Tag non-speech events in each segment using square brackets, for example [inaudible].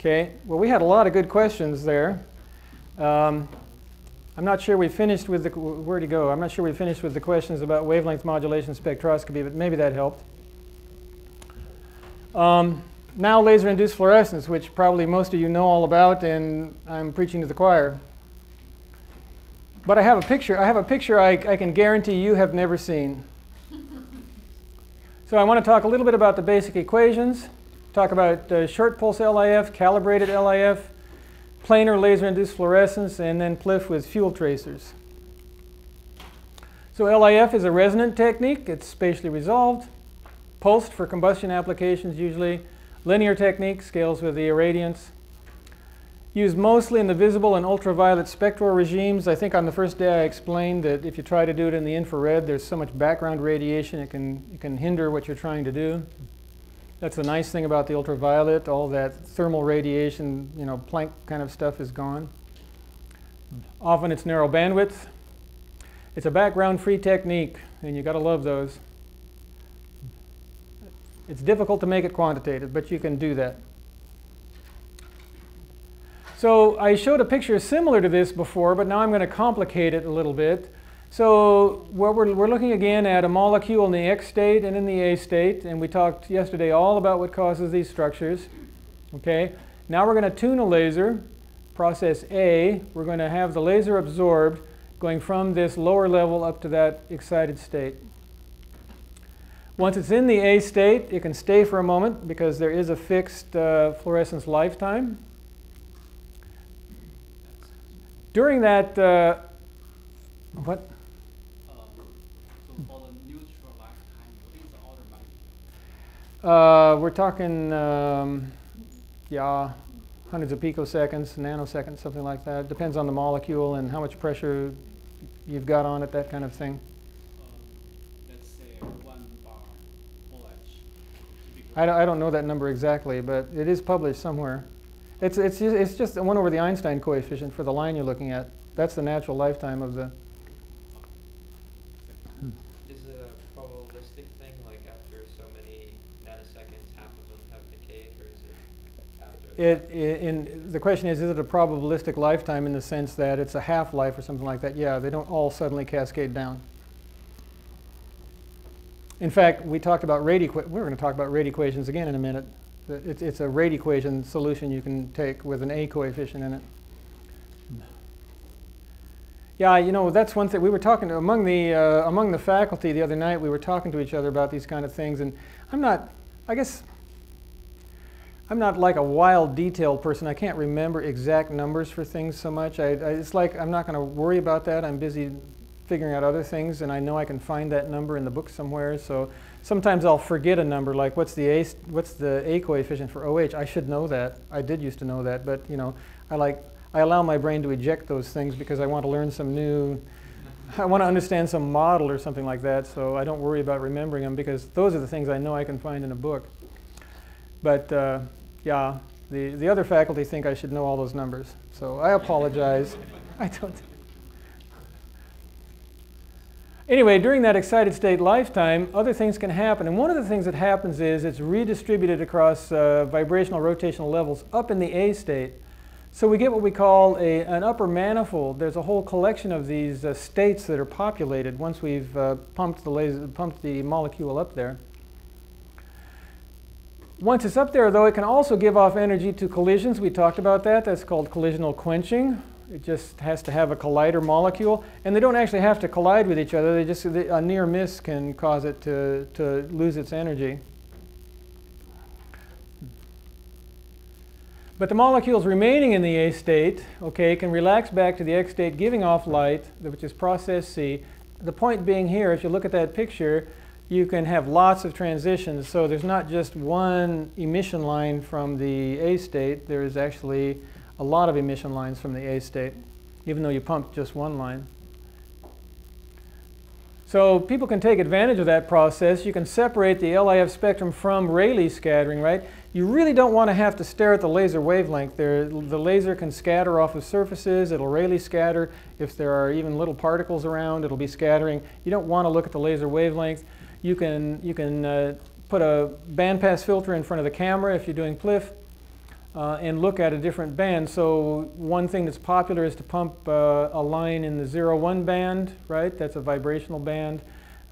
Okay, well, we had a lot of good questions there. Um, I'm not sure we finished with the, where to go? I'm not sure we finished with the questions about wavelength modulation spectroscopy, but maybe that helped. Um, now laser-induced fluorescence, which probably most of you know all about, and I'm preaching to the choir. But I have a picture. I have a picture I, I can guarantee you have never seen. [laughs] so I want to talk a little bit about the basic equations, talk about uh, short pulse LIF, calibrated LIF, planar laser-induced fluorescence, and then PLIF with fuel tracers. So LIF is a resonant technique. It's spatially resolved. Pulsed for combustion applications usually. Linear technique scales with the irradiance. Used mostly in the visible and ultraviolet spectral regimes. I think on the first day I explained that if you try to do it in the infrared, there's so much background radiation it can, it can hinder what you're trying to do. That's the nice thing about the ultraviolet. All that thermal radiation, you know, Planck kind of stuff is gone. Often it's narrow bandwidth. It's a background-free technique, and you got to love those. It's difficult to make it quantitative, but you can do that. So I showed a picture similar to this before, but now I'm going to complicate it a little bit. So we're, we're looking again at a molecule in the X state and in the A state, and we talked yesterday all about what causes these structures. Okay, now we're going to tune a laser, process A. We're going to have the laser absorbed going from this lower level up to that excited state. Once it's in the A state, it can stay for a moment because there is a fixed uh, fluorescence lifetime. During that, uh, what? Uh, we're talking, um, yeah, hundreds of picoseconds, nanoseconds, something like that. Depends on the molecule and how much pressure you've got on it, that kind of thing. I don't, I don't know that number exactly, but it is published somewhere. It's, it's, it's just 1 over the Einstein coefficient for the line you're looking at. That's the natural lifetime of the. It? The question is, is it a probabilistic lifetime in the sense that it's a half-life or something like that? Yeah, they don't all suddenly cascade down. In fact, we talked about rate equa we're going to talk about rate equations again in a minute. It's, it's a rate equation solution you can take with an A coefficient in it. Yeah, you know, that's one thing. We were talking among the, uh, among the faculty the other night, we were talking to each other about these kind of things. And I'm not, I guess, I'm not like a wild detailed person. I can't remember exact numbers for things so much. I, I, it's like I'm not going to worry about that. I'm busy figuring out other things, and I know I can find that number in the book somewhere. So sometimes I'll forget a number, like what's the A, what's the A coefficient for OH? I should know that. I did used to know that, but you know, I like I allow my brain to eject those things because I want to learn some new. I want to understand some model or something like that, so I don't worry about remembering them because those are the things I know I can find in a book. But uh, yeah, the, the other faculty think I should know all those numbers. So I apologize. [laughs] I don't. Anyway, during that excited state lifetime, other things can happen. And one of the things that happens is it's redistributed across uh, vibrational rotational levels up in the A state. So we get what we call a, an upper manifold. There's a whole collection of these uh, states that are populated once we've uh, pumped, the laser, pumped the molecule up there. Once it's up there, though, it can also give off energy to collisions. We talked about that. That's called collisional quenching. It just has to have a collider molecule. And they don't actually have to collide with each other. They just, a near miss can cause it to, to lose its energy. But the molecules remaining in the A state, okay, can relax back to the X state, giving off light, which is process C. The point being here, if you look at that picture, you can have lots of transitions. So there's not just one emission line from the A state. There's actually a lot of emission lines from the A state, even though you pumped just one line. So people can take advantage of that process. You can separate the LIF spectrum from Rayleigh scattering, right? You really don't want to have to stare at the laser wavelength there. The laser can scatter off of surfaces. It'll Rayleigh scatter. If there are even little particles around, it'll be scattering. You don't want to look at the laser wavelength. You can, you can uh, put a bandpass filter in front of the camera if you're doing PLIF uh, and look at a different band. So one thing that's popular is to pump uh, a line in the 0-1 band, right? That's a vibrational band,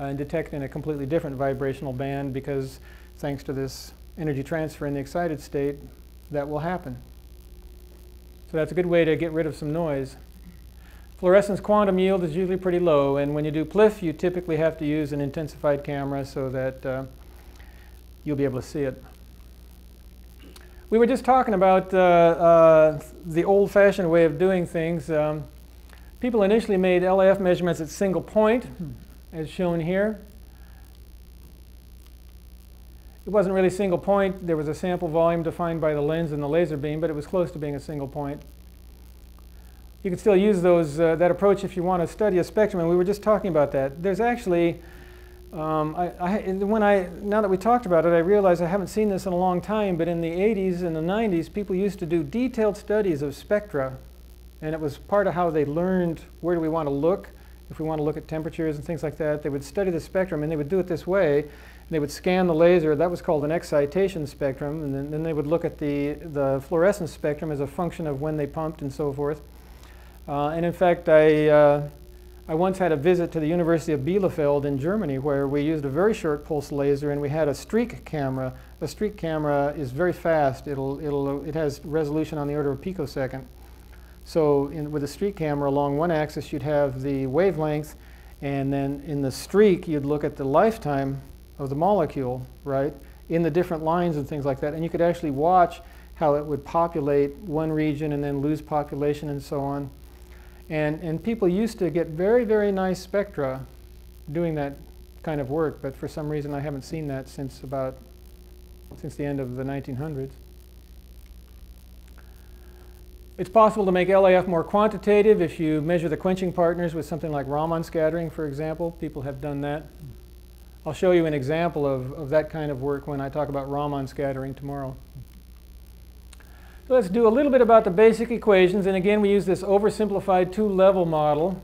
uh, and detect in a completely different vibrational band because thanks to this energy transfer in the excited state, that will happen. So that's a good way to get rid of some noise. Fluorescence quantum yield is usually pretty low, and when you do PLIF, you typically have to use an intensified camera so that uh, you'll be able to see it. We were just talking about uh, uh, the old-fashioned way of doing things. Um, people initially made LIF measurements at single point, as shown here. It wasn't really single point. There was a sample volume defined by the lens and the laser beam, but it was close to being a single point. You can still use those, uh, that approach if you want to study a spectrum, and we were just talking about that. There's actually um, I, I, when I, now that we talked about it, I realized I haven't seen this in a long time, but in the 80s and the 90s, people used to do detailed studies of spectra, and it was part of how they learned where do we want to look. If we want to look at temperatures and things like that, they would study the spectrum, and they would do it this way. They would scan the laser, that was called an excitation spectrum, and then, then they would look at the, the fluorescence spectrum as a function of when they pumped and so forth. Uh, and in fact, I, uh, I once had a visit to the University of Bielefeld in Germany where we used a very short pulse laser and we had a streak camera. A streak camera is very fast. It'll, it'll, it has resolution on the order of picosecond. So in, with a streak camera along one axis you'd have the wavelength and then in the streak you'd look at the lifetime of the molecule, right, in the different lines and things like that. And you could actually watch how it would populate one region and then lose population and so on. And, and people used to get very, very nice spectra doing that kind of work, but for some reason I haven't seen that since about, since the end of the 1900s. It's possible to make LIF more quantitative if you measure the quenching partners with something like Raman scattering, for example. People have done that. I'll show you an example of, of that kind of work when I talk about Raman scattering tomorrow. So let's do a little bit about the basic equations. And again, we use this oversimplified two-level model.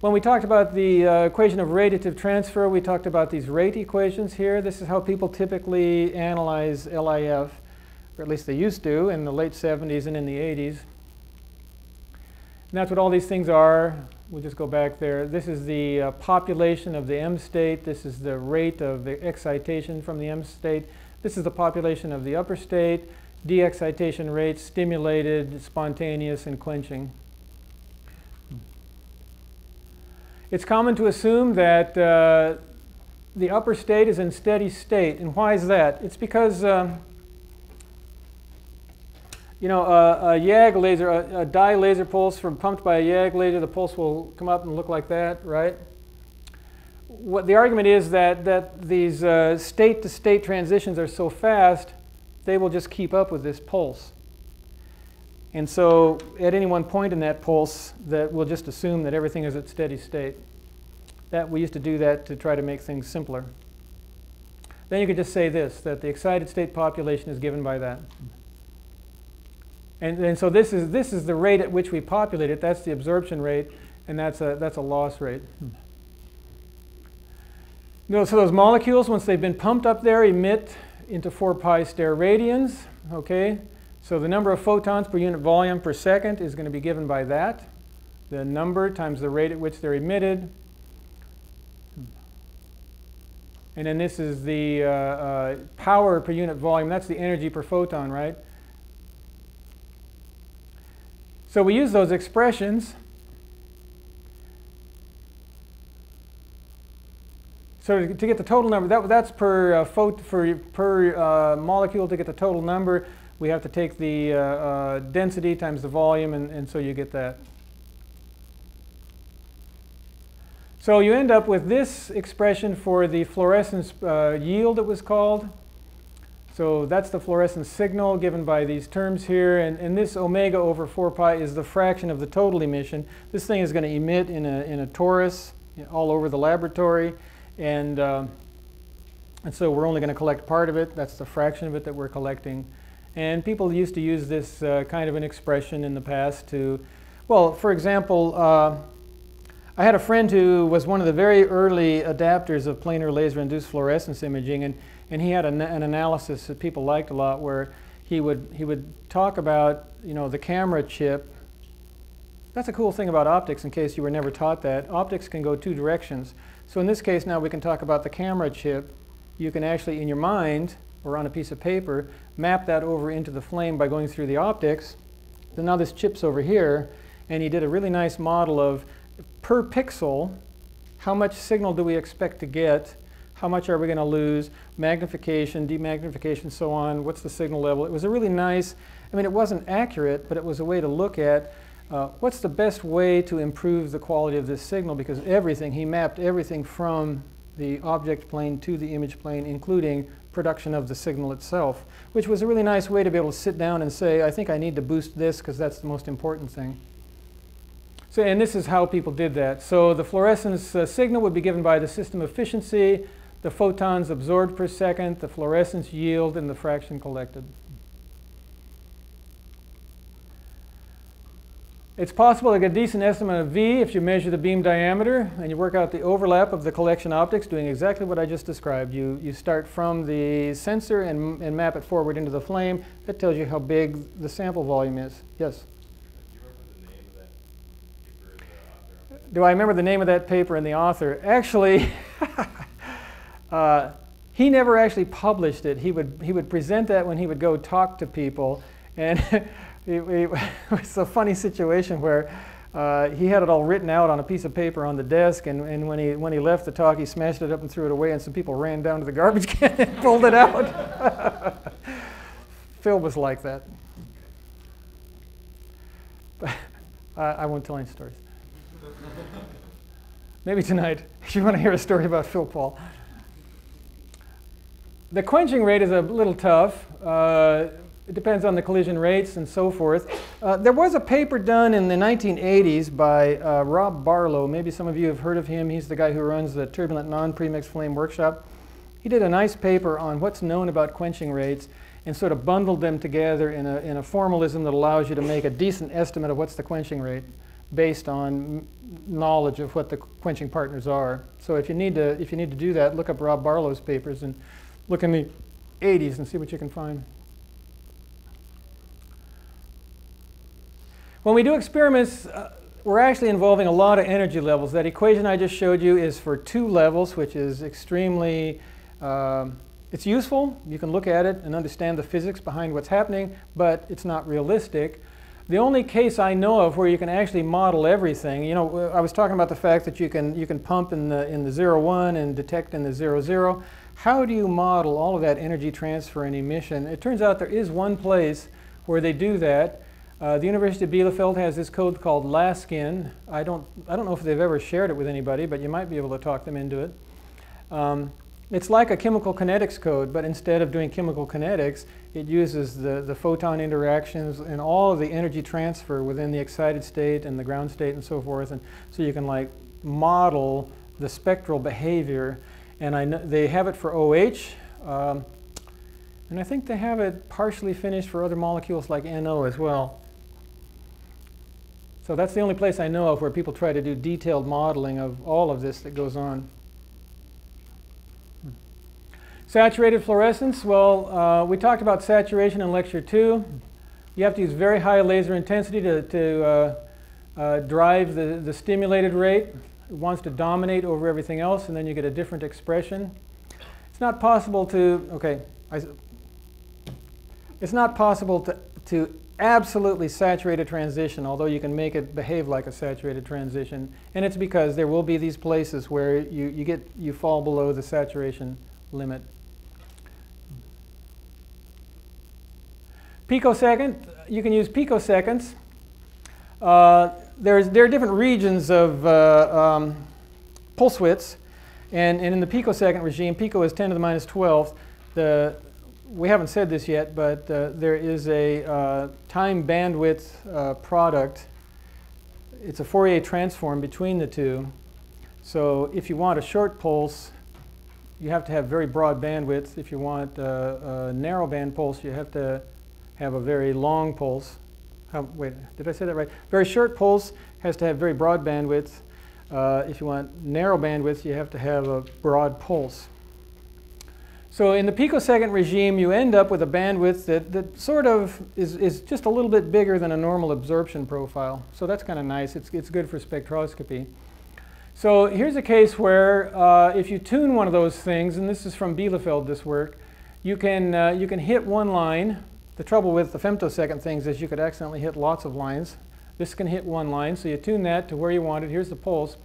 When we talked about the uh, equation of radiative transfer, we talked about these rate equations here. This is how people typically analyze LIF, or at least they used to in the late 70s and in the 80s. And that's what all these things are. We'll just go back there. This is the uh, population of the M state. This is the rate of the excitation from the M state. This is the population of the upper state de-excitation rates, stimulated, spontaneous, and quenching. It's common to assume that uh, the upper state is in steady state. And why is that? It's because, um, you know, a, a YAG laser, a, a, dye laser pulse from pumped by a YAG laser, the pulse will come up and look like that, right? What the argument is that, that these state-to-state uh, -state transitions are so fast they will just keep up with this pulse. And so at any one point in that pulse, that we'll just assume that everything is at steady state. That we used to do that to try to make things simpler. Then you could just say this, that the excited state population is given by that. And, and so this is, this is the rate at which we populate it. That's the absorption rate, and that's a, that's a loss rate. Hmm. so those molecules, once they've been pumped up there, emit into 4 pi steradians, okay? So the number of photons per unit volume per second is going to be given by that. The number times the rate at which they're emitted. And then this is the uh, uh, power per unit volume. That's the energy per photon, right? So we use those expressions So to get the total number, that, that's per, uh, for, per uh, molecule. To get the total number, we have to take the uh, uh, density times the volume, and, and so you get that. So you end up with this expression for the fluorescence uh, yield, it was called. So that's the fluorescence signal given by these terms here. And, and this omega over 4 pi is the fraction of the total emission. This thing is going to emit in a, in a torus all over the laboratory. And, uh, and so we're only going to collect part of it. That's the fraction of it that we're collecting. And people used to use this uh, kind of an expression in the past to, well, for example, uh, I had a friend who was one of the very early adapters of planar laser-induced fluorescence imaging, and, and he had an, an analysis that people liked a lot where he would, he would talk about you know, the camera chip. That's a cool thing about optics in case you were never taught that. Optics can go two directions. So in this case now we can talk about the camera chip. You can actually in your mind or on a piece of paper map that over into the flame by going through the optics. Then now this chip's over here and he did a really nice model of per pixel how much signal do we expect to get how much are we going to lose, magnification, demagnification, so on, what's the signal level. It was a really nice, I mean, it wasn't accurate, but it was a way to look at uh, what's the best way to improve the quality of this signal because everything, he mapped everything from the object plane to the image plane, including production of the signal itself, which was a really nice way to be able to sit down and say, I think I need to boost this because that's the most important thing. So, and this is how people did that. So the fluorescence uh, signal would be given by the system efficiency the photons absorbed per second, the fluorescence yield, and the fraction collected. It's possible to get a decent estimate of V if you measure the beam diameter and you work out the overlap of the collection optics doing exactly what I just described. You, you start from the sensor and, and map it forward into the flame. That tells you how big the sample volume is. Yes? Do I remember the name of that paper and the author? Actually, [laughs] Uh, he never actually published it. He would, he would present that when he would go talk to people. And [laughs] it, it, was a funny situation where uh, he had it all written out on a piece of paper on the desk. And, and when, he, when he left the talk, he smashed it up and threw it away. And some people ran down to the garbage [laughs] can and pulled it out. [laughs] Phil was like that. [laughs] I won't tell any stories. Maybe tonight, if you want to hear a story about Phil Paul. The quenching rate is a little tough. Uh, it depends on the collision rates and so forth. Uh, there was a paper done in the 1980s by uh, Rob Barlow. Maybe some of you have heard of him. He's the guy who runs the Turbulent Non-Premix Flame Workshop. He did a nice paper on what's known about quenching rates and sort of bundled them together in a, in a formalism that allows you to make a decent estimate of what's the quenching rate based on knowledge of what the quenching partners are. So if you need to, if you need to do that, look up Rob Barlow's papers and look in the 80s and see what you can find. When we do experiments, uh, we're actually involving a lot of energy levels. That equation I just showed you is for two levels, which is extremely, um, it's useful. You can look at it and understand the physics behind what's happening, but it's not realistic. The only case I know of where you can actually model everything, you know, I was talking about the fact that you can, you can pump in the, in the 0, 1 and detect in the 0, 0. How do you model all of that energy transfer and emission? It turns out there is one place where they do that. Uh, the University of Bielefeld has this code called Laskin. I don't, I don't know if they've ever shared it with anybody, but you might be able to talk them into it. Um, it's like a chemical kinetics code, but instead of doing chemical kinetics, it uses the, the photon interactions and all of the energy transfer within the excited state and the ground state and so forth. And so you can like model the spectral behavior and I know they have it for OH, um, and I think they have it partially finished for other molecules like NO as well. So that's the only place I know of where people try to do detailed modeling of all of this that goes on. Saturated fluorescence, well, uh, we talked about saturation in lecture two. You have to use very high laser intensity to, to uh, uh, drive the, the stimulated rate It wants to dominate over everything else, and then you get a different expression. It's not possible to, okay, I, it's not possible to, to absolutely saturated transition, although you can make it behave like a saturated transition. And it's because there will be these places where you, you, get, you fall below the saturation limit. Picosecond, you can use picoseconds. Uh, there's, there are different regions of uh, um, pulse widths. And, and in the picosecond regime, pico is 10 to the 12. The, we haven't said this yet, but uh, there is a uh, time bandwidth uh, product. It's a Fourier transform between the two. So if you want a short pulse, you have to have very broad bandwidth. If you want a, a narrow band pulse, you have to have a very long pulse. Wait, did I say that right? Very short pulse has to have very broad bandwidth. Uh, if you want narrow bandwidth, you have to have a broad pulse. So in the picosecond regime, you end up with a bandwidth that, that sort of is, is just a little bit bigger than a normal absorption profile. So that's kind of nice. It's, it's good for spectroscopy. So here's a case where uh, if you tune one of those things, and this is from Bielefeld, this work, you can, uh, you can hit one line. The trouble with the femtosecond things is you could accidentally hit lots of lines. This can hit one line, so you tune that to where you want it. Here's the pulse.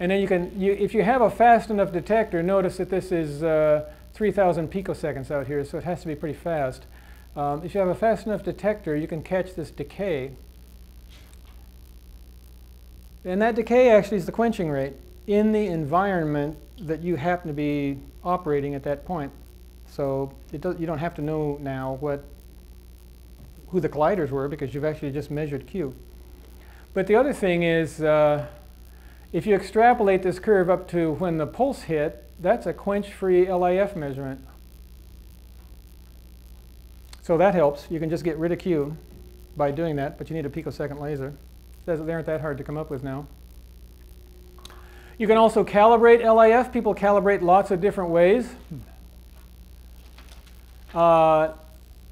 And then you can, you, if you have a fast enough detector, notice that this is uh, 3,000 picoseconds out here, so it has to be pretty fast. Um, if you have a fast enough detector, you can catch this decay. And that decay actually is the quenching rate in the environment that you happen to be operating at that point. So you don't have to know now what, who the colliders were because you've actually just measured Q. But the other thing is, uh, if you extrapolate this curve up to when the pulse hit, that's a quench-free LIF measurement. So that helps. You can just get rid of Q by doing that, but you need a picosecond laser. Says They aren't that hard to come up with now. You can also calibrate LIF. People calibrate lots of different ways. Uh,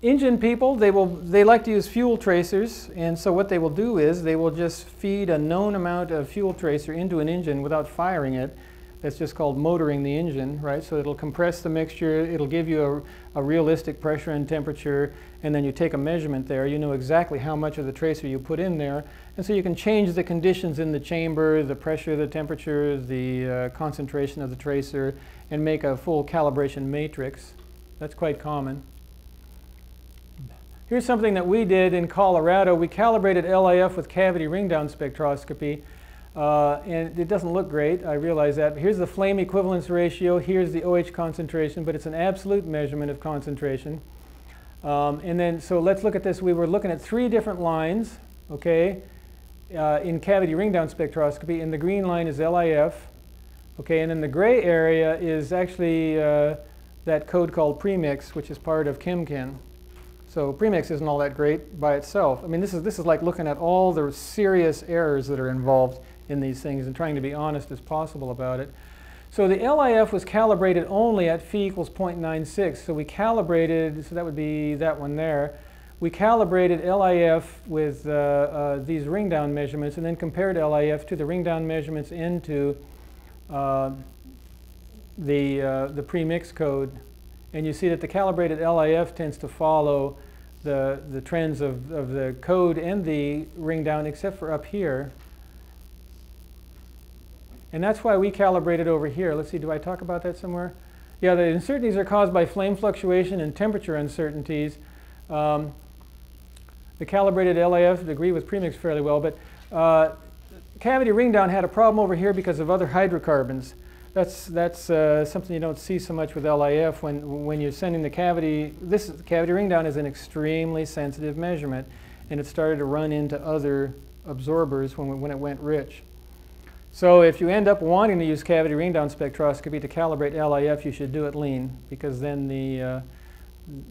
engine people, they, will, they like to use fuel tracers, and so what they will do is they will just feed a known amount of fuel tracer into an engine without firing it, that's just called motoring the engine, right? So it'll compress the mixture, it'll give you a, a, realistic pressure and temperature, and then you take a measurement there. You know exactly how much of the tracer you put in there. And so you can change the conditions in the chamber, the pressure, the temperature, the uh, concentration of the tracer, and make a full calibration matrix. That's quite common. Here's something that we did in Colorado. We calibrated LIF with cavity ring down spectroscopy. Uh, and it doesn't look great, I realize that. Here's the flame equivalence ratio, here's the OH concentration, but it's an absolute measurement of concentration. Um, and then, so let's look at this. We were looking at three different lines, okay, uh, in cavity ring down spectroscopy, and the green line is LIF, okay, and then the gray area is actually uh, that code called premix, which is part of ChemKin. So premix isn't all that great by itself. I mean, this is, this is like looking at all the serious errors that are involved in these things and trying to be honest as possible about it. So the LIF was calibrated only at phi equals 0.96. So we calibrated, so that would be that one there. We calibrated LIF with uh, uh, these ring down measurements and then compared LIF to the ring down measurements into uh, the, uh, the premix code. And you see that the calibrated LIF tends to follow the, the trends of, of the code and the ring down except for up here. And that's why we calibrated over here. Let's see, do I talk about that somewhere? Yeah, the uncertainties are caused by flame fluctuation and temperature uncertainties. Um, the calibrated LIF agree with premix fairly well, but uh, cavity ring down had a problem over here because of other hydrocarbons. That's, that's uh, something you don't see so much with LIF when, when you're sending the cavity. This cavity ring down is an extremely sensitive measurement, and it started to run into other absorbers when, when it went rich. So if you end up wanting to use cavity ring down spectroscopy to calibrate LIF, you should do it lean because then the, uh,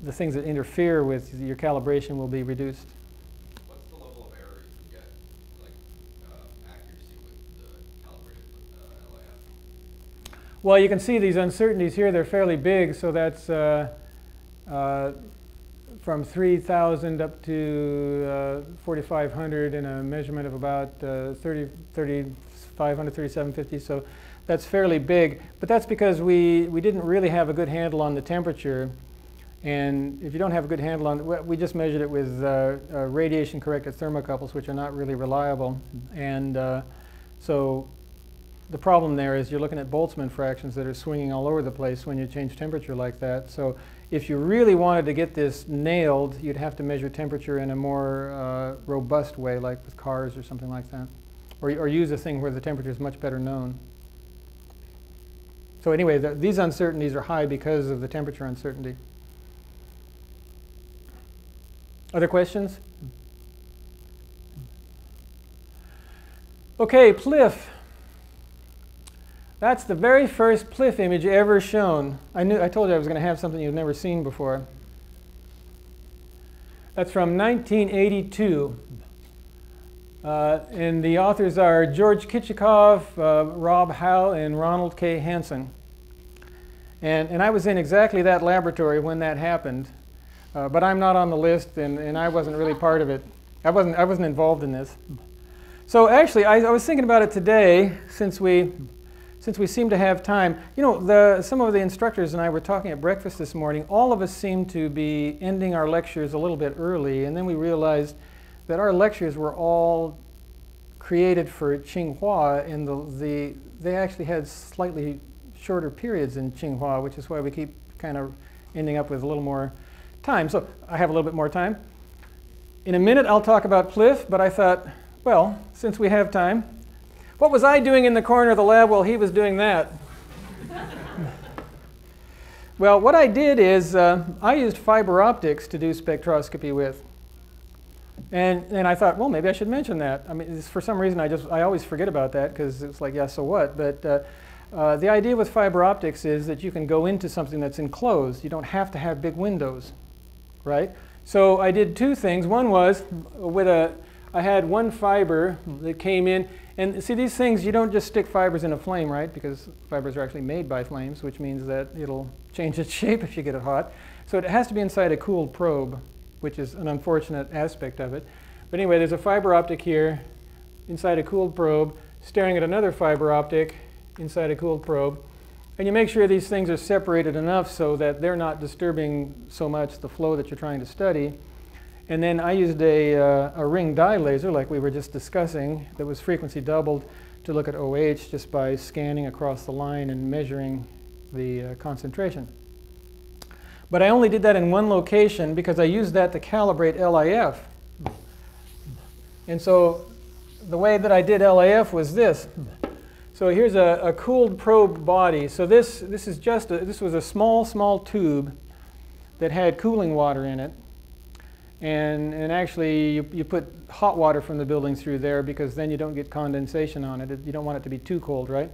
the things that interfere with your calibration will be reduced. What's the level of error you get, like uh, accuracy with the calibrated uh, LIF? Well, you can see these uncertainties here. They're fairly big, so that's uh, uh from 3,000 up to uh, 4,500 in a measurement of about uh, 30, 30 537.50, so that's fairly big. But that's because we, we didn't really have a good handle on the temperature. And if you don't have a good handle on it, we just measured it with uh, uh, radiation-corrected thermocouples, which are not really reliable. And uh, so the problem there is you're looking at Boltzmann fractions that are swinging all over the place when you change temperature like that. So if you really wanted to get this nailed, you'd have to measure temperature in a more uh, robust way, like with CARS or something like that or, or use a thing where the temperature is much better known. So anyway, the, these uncertainties are high because of the temperature uncertainty. Other questions? Okay, PLIF. That's the very first PLIF image ever shown. I knew I told you I was going to have something you've never seen before. That's from 1982. Uh, and the authors are George Kychakoff, uh, Rob Howe, and Ronald K. Hanson. And, and I was in exactly that laboratory when that happened. Uh, but I'm not on the list, and, and I wasn't really part of it. I wasn't, I wasn't involved in this. So actually, I, I was thinking about it today since we, since we seem to have time. You know, the, some of the instructors and I were talking at breakfast this morning. All of us seem to be ending our lectures a little bit early, and then we realized that our lectures were all created for Tsinghua, and the, the, they actually had slightly shorter periods in Tsinghua, which is why we keep kind of ending up with a little more time. So I have a little bit more time. In a minute, I'll talk about PLIF, but I thought, well, since we have time, what was I doing in the corner of the lab while he was doing that? [laughs] well, what I did is uh, I used fiber optics to do spectroscopy with. And, and I thought, well, maybe I should mention that. I mean, for some reason, I just I always forget about that because it's like, yeah, so what? But uh, uh, the idea with fiber optics is that you can go into something that's enclosed. You don't have to have big windows, right? So I did two things. One was with a, I had one fiber that came in, and see these things, you don't just stick fibers in a flame, right? Because fibers are actually made by flames, which means that it'll change its [laughs] shape if you get it hot. So it has to be inside a cooled probe, which is an unfortunate aspect of it. But anyway, there's a fiber optic here inside a cooled probe, staring at another fiber optic inside a cooled probe. And you make sure these things are separated enough so that they're not disturbing so much the flow that you're trying to study. And then I used a, uh, a ring dye laser, like we were just discussing, that was frequency doubled to look at OH just by scanning across the line and measuring the uh, concentration. But I only did that in one location because I used that to calibrate LIF. And so the way that I did LIF was this. So here's a, a cooled probe body. So this, this is just a, this was a small, small tube that had cooling water in it. And, and actually, you, you put hot water from the building through there because then you don't get condensation on it. You don't want it to be too cold, right?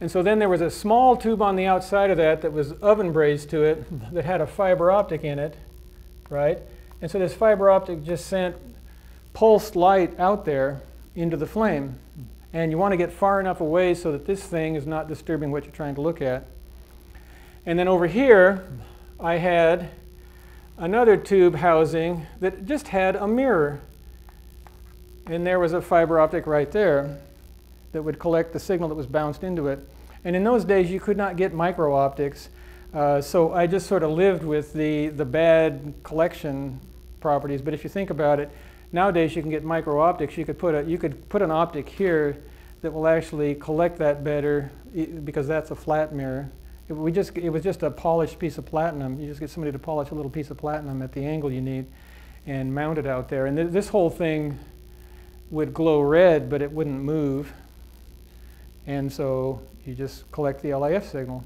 And so then there was a small tube on the outside of that that was oven brazed to it [laughs] that had a fiber optic in it, right? And so this fiber optic just sent pulsed light out there into the flame. And you want to get far enough away so that this thing is not disturbing what you're trying to look at. And then over here, I had another tube housing that just had a mirror. And there was a fiber optic right there that would collect the signal that was bounced into it. And in those days, you could not get micro optics. Uh, so I just sort of lived with the, the bad collection properties. But if you think about it, Nowadays, you can get micro optics. You could put a, you could put an optic here that will actually collect that better because that's a flat mirror. It, we just, it was just a polished piece of platinum. You just get somebody to polish a little piece of platinum at the angle you need and mount it out there. And th this whole thing would glow red, but it wouldn't move. And so you just collect the LIF signal.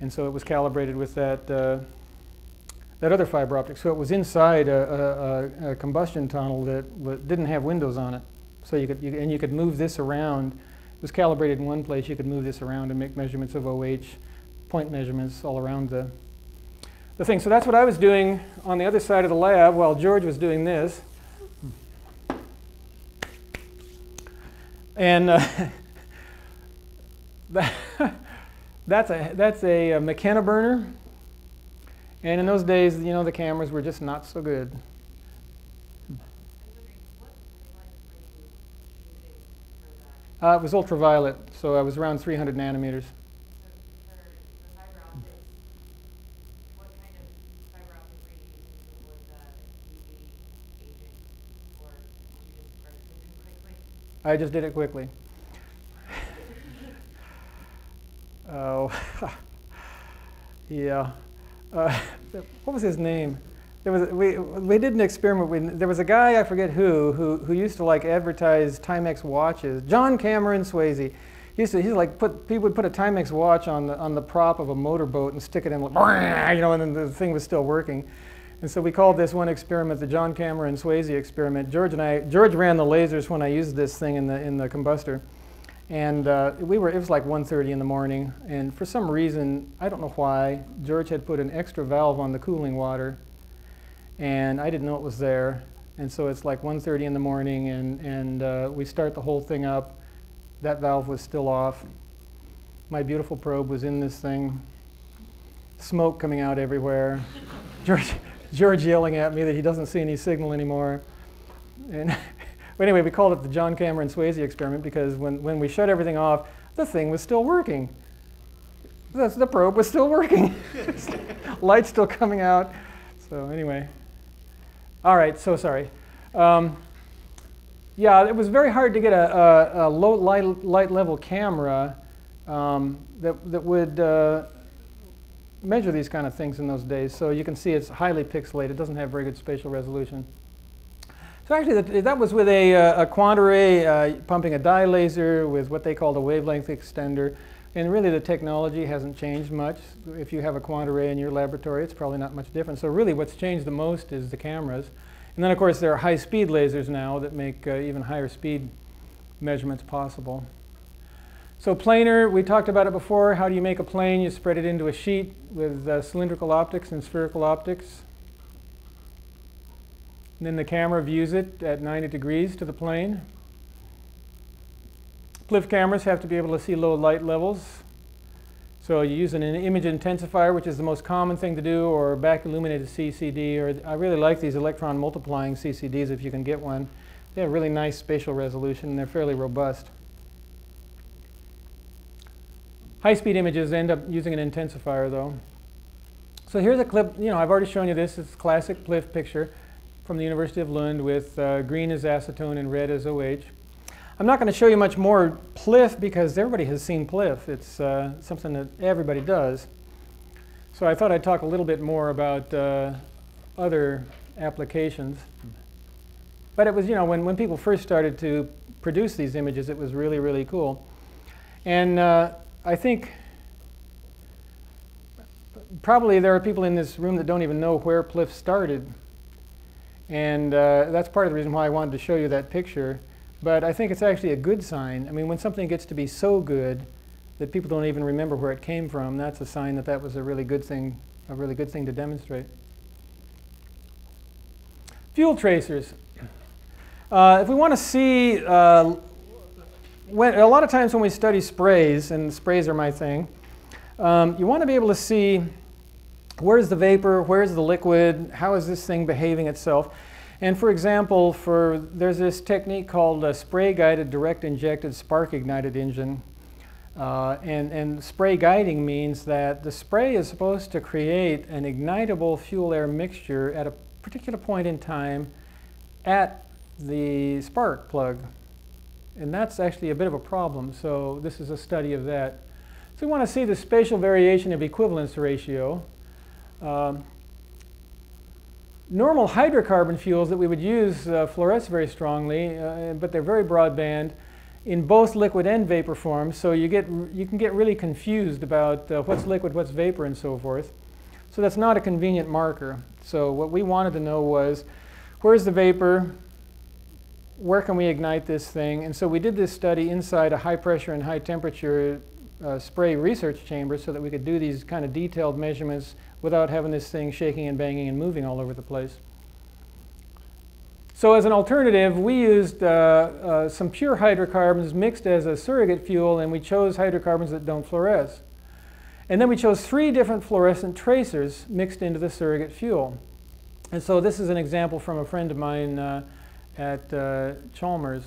And so it was calibrated with that uh, that other fiber optic. So it was inside a, a, a combustion tunnel that didn't have windows on it. So you could, you, and you could move this around. It was calibrated in one place. You could move this around and make measurements of OH, point measurements all around the, the thing. So that's what I was doing on the other side of the lab while George was doing this. And uh, [laughs] [laughs] that's a, that's a, a McKenna burner. And in those days, you know, the cameras were just not so good. Uh, it was ultraviolet, so I was around 300 nanometers. I just did it quickly. Oh, [laughs] yeah uh, what was his name? There was we we did an experiment. There was a guy I forget who who who used to like advertise Timex watches. John Cameron Swayze. He used to he's like put people would put a Timex watch on the on the prop of a motorboat and stick it in, [laughs] you know, and then the thing was still working. And so we called this one experiment the John Cameron Swayze experiment. George and I George ran the lasers when I used this thing in the in the combustor. And uh, we were, it was like 1.30 in the morning, and for some reason, I don't know why, George had put an extra valve on the cooling water, and I didn't know it was there. And so it's like 1.30 in the morning, and, and uh, we start the whole thing up. That valve was still off. My beautiful probe was in this thing, smoke coming out everywhere. [laughs] George, George yelling at me that he doesn't see any signal anymore. And [laughs] but anyway, we called it the John Cameron Swayze experiment because when, when we shut everything off, the thing was still working. The, the probe was still working. [laughs] Light still coming out. So anyway. All right, so sorry. Um, yeah, it was very hard to get a, a, a low light, light, level camera um, that, that would uh, measure these kind of things in those days. So you can see it's highly pixelated. It doesn't have very good spatial resolution. So actually, that, that was with a, uh, a uh, pumping a dye laser with what they called a wavelength extender. And really, the technology hasn't changed much. If you have a Quanta-Ray in your laboratory, it's probably not much different. So really, what's changed the most is the cameras. And then, of course, there are high-speed lasers now that make uh, even higher speed measurements possible. So planar, we talked about it before. How do you make a plane? You spread it into a sheet with uh, cylindrical optics and spherical optics. And then the camera views it at 90 degrees to the plane. PLIF cameras have to be able to see low light levels. So you use an image intensifier, which is the most common thing to do, or back illuminated CCD, or I really like these electron multiplying CCDs if you can get one. They have really nice spatial resolution, and they're fairly robust. High-speed images end up using an intensifier, though. So here's a clip. You know, I've already shown you this. It's a classic PLIF picture from the University of Lund with uh, green as acetone and red as OH. I'm not going to show you much more PLIF because everybody has seen PLIF. It's uh, something that everybody does. So I thought I'd talk a little bit more about uh, other applications. But it was, you know, when, when people first started to produce these images, it was really, really cool. And uh, I think probably there are people in this room that don't even know where PLIF started. And uh, that's part of the reason why I wanted to show you that picture. But I think it's actually a good sign. I mean, when something gets to be so good that people don't even remember where it came from, that's a sign that that was a really good thing, a really good thing to demonstrate. Fuel tracers. Uh, if we want to see uh, when, a lot of times when we study sprays, and sprays are my thing, um, you want to be able to see where's the vapor, where's the liquid, how is this thing behaving itself. And for example, for, there's this technique called a spray-guided direct injected spark-ignited engine. Uh, and, and spray guiding means that the spray is supposed to create an ignitable fuel-air mixture at a particular point in time at the spark plug. And that's actually a bit of a problem, so this is a study of that. So we want to see the spatial variation of equivalence ratio. Um, normal hydrocarbon fuels that we would use uh, fluoresce very strongly, uh, but they're very broadband in both liquid and vapor forms, so you, get, you can get really confused about uh, what's liquid, what's vapor, and so forth. So that's not a convenient marker. So what we wanted to know was, where's the vapor, where can we ignite this thing? And so we did this study inside a high pressure and high temperature uh, spray research chamber so that we could do these kind of detailed measurements without having this thing shaking and banging and moving all over the place. So as an alternative, we used uh, uh, some pure hydrocarbons mixed as a surrogate fuel, and we chose hydrocarbons that don't fluoresce. And then we chose three different fluorescent tracers mixed into the surrogate fuel. And so this is an example from a friend of mine uh, at uh, Chalmers.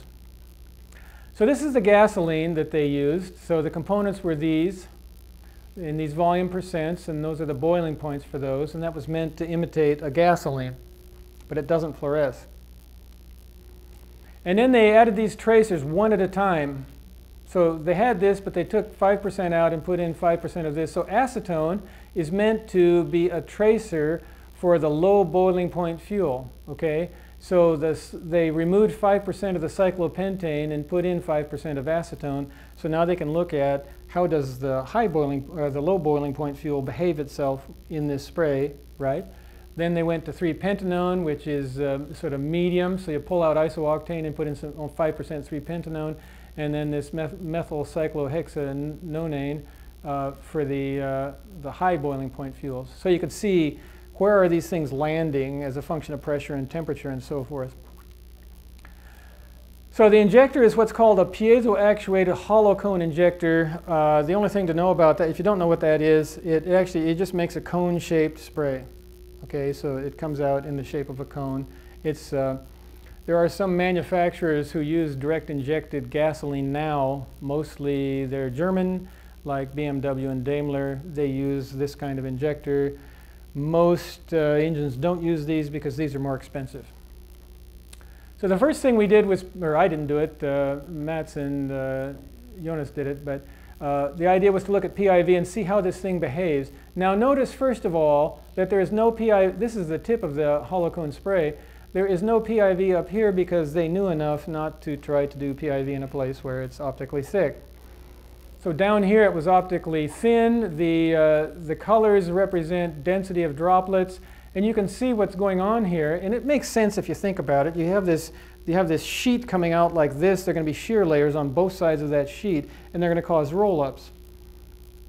So this is the gasoline that they used. So the components were these in these volume percents, and those are the boiling points for those. And that was meant to imitate a gasoline, but it doesn't fluoresce. And then they added these tracers one at a time. So they had this, but they took 5% out and put in 5% of this. So acetone is meant to be a tracer for the low boiling point fuel, okay? So this, they removed 5% of the cyclopentane and put in 5% of acetone. So now they can look at how does the high boiling, or the low boiling point fuel behave itself in this spray, right? Then they went to 3-pentanone, which is uh, sort of medium. So you pull out isooctane and put in some 5% 3-pentanone. And then this meth methyl cyclohexanonane uh, for the, uh, the high boiling point fuels. So you could see where are these things landing as a function of pressure and temperature and so forth. So the injector is what's called a piezo-actuated hollow cone injector. Uh, the only thing to know about that, if you don't know what that is, it actually it just makes a cone-shaped spray. Okay, so it comes out in the shape of a cone. It's uh, there are some manufacturers who use direct injected gasoline now. Mostly they're German, like BMW and Daimler. They use this kind of injector. Most uh, engines don't use these because these are more expensive. So the first thing we did was, or I didn't do it, uh, Mats and uh, Jonas did it, but uh, the idea was to look at PIV and see how this thing behaves. Now notice first of all that there is no PIV, this is the tip of the hollow cone spray, there is no PIV up here because they knew enough not to try to do PIV in a place where it's optically thick. So down here it was optically thin. The, uh, the colors represent density of droplets. And you can see what's going on here. And it makes sense if you think about it. You have this, you have this sheet coming out like this. There are going to be shear layers on both sides of that sheet. And they're going to cause roll-ups.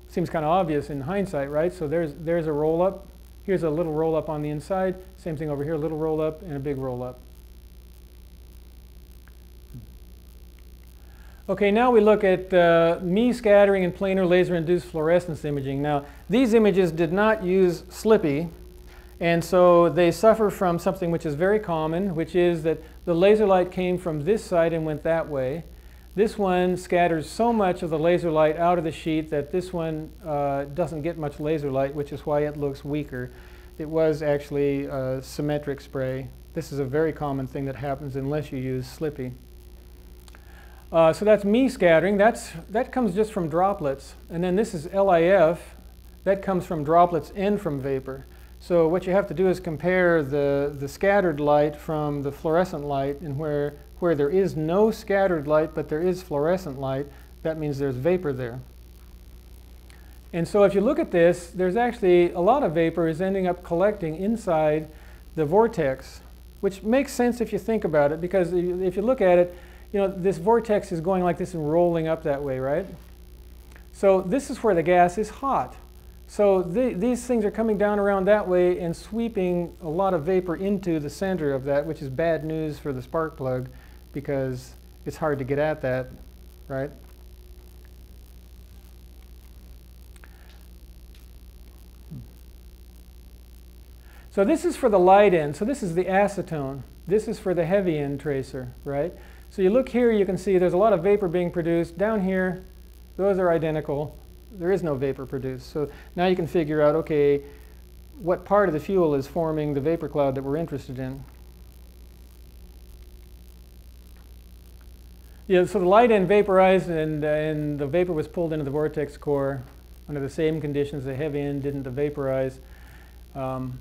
Seems kind of obvious in hindsight, right? So there's, there's a roll-up. Here's a little roll-up on the inside. Same thing over here, a little roll-up and a big roll-up. Okay, now we look at uh, Mie scattering and planar laser-induced fluorescence imaging. Now, these images did not use SLIPI, and so they suffer from something which is very common, which is that the laser light came from this side and went that way. This one scatters so much of the laser light out of the sheet that this one uh, doesn't get much laser light, which is why it looks weaker. It was actually symmetric spray. This is a very common thing that happens unless you use SLIPI. Uh, so that's Mie scattering. That's, that comes just from droplets. And then this is LIF. That comes from droplets and from vapor. So what you have to do is compare the, the scattered light from the fluorescent light and where, where there is no scattered light but there is fluorescent light, that means there's vapor there. And so if you look at this, there's actually a lot of vapor is ending up collecting inside the vortex, which makes sense if you think about it because if you look at it, you know, this vortex is going like this and rolling up that way, right? So this is where the gas is hot. So the, these things are coming down around that way and sweeping a lot of vapor into the center of that, which is bad news for the spark plug because it's hard to get at that, right? So this is for the light end. So this is the acetone. This is for the heavy end tracer, right? So you look here, you can see there's a lot of vapor being produced. Down here, those are identical there is no vapor produced. So now you can figure out, okay, what part of the fuel is forming the vapor cloud that we're interested in. Yeah, so the light end vaporized and, and the vapor was pulled into the vortex core under the same conditions the heavy end didn't vaporize. Um,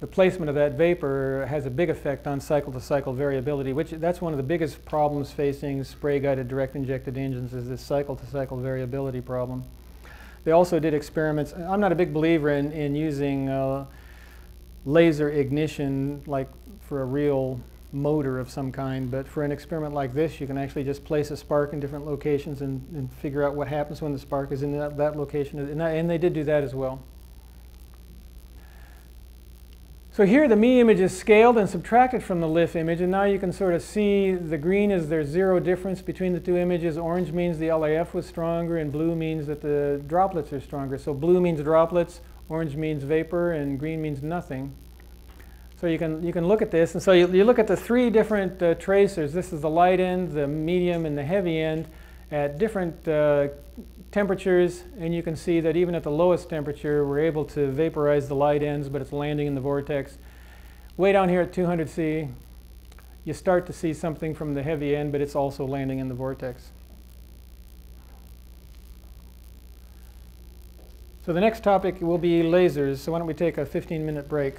the placement of that vapor has a big effect on cycle-to-cycle -cycle variability, which that's one of the biggest problems facing spray-guided direct injected engines is this cycle-to-cycle -cycle variability problem. They also did experiments. I'm not a big believer in, in using uh, laser ignition like for a real motor of some kind, but for an experiment like this, you can actually just place a spark in different locations and, and figure out what happens when the spark is in that, that location. And, that, and they did do that as well. So here the Mie image is scaled and subtracted from the LIF image, and now you can sort of see the green is there's zero difference between the two images. Orange means the LIF was stronger, and blue means that the droplets are stronger. So blue means droplets, orange means vapor, and green means nothing. So you can, you can look at this, and so you, you look at the three different uh, tracers. This is the light end, the medium, and the heavy end at different uh, temperatures, and you can see that even at the lowest temperature, we're able to vaporize the light ends, but it's landing in the vortex. Way down here at 200 C, you start to see something from the heavy end, but it's also landing in the vortex. So the next topic will be lasers. So why don't we take a 15 minute break.